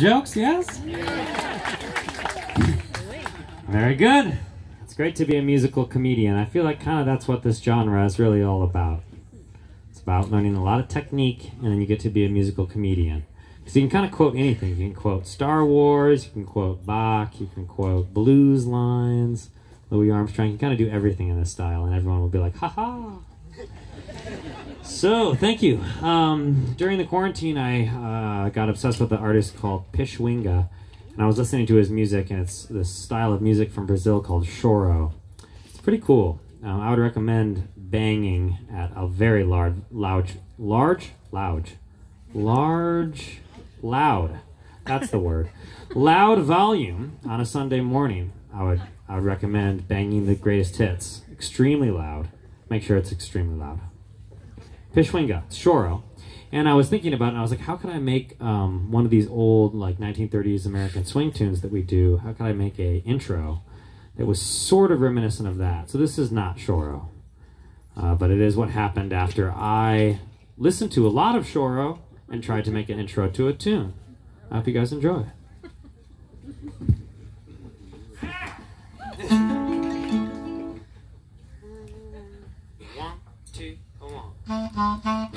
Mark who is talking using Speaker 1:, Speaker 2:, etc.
Speaker 1: Jokes, yes? Very good. It's great to be a musical comedian. I feel like kind of that's what this genre is really all about. It's about learning a lot of technique, and then you get to be a musical comedian. Because you can kind of quote anything. You can quote Star Wars, you can quote Bach, you can quote blues lines, Louis Armstrong. You can kind of do everything in this style, and everyone will be like, ha ha. So, thank you. Um, during the quarantine, I uh, got obsessed with an artist called Pixinguinha, and I was listening to his music, and it's this style of music from Brazil called choro. It's pretty cool. Um, I would recommend banging at a very large, loud, large, loud, large, loud. That's the word. loud volume on a Sunday morning. I would, I would recommend banging the greatest hits, extremely loud. Make sure it's extremely loud. Pixinguinha, Choro. And I was thinking about it, and I was like, how can I make um, one of these old, like 1930s American swing tunes that we do? How can I make a intro that was sort of reminiscent of that? So this is not Choro, uh, but it is what happened after I listened to a lot of Choro and tried to make an intro to a tune. I hope you guys enjoy. Música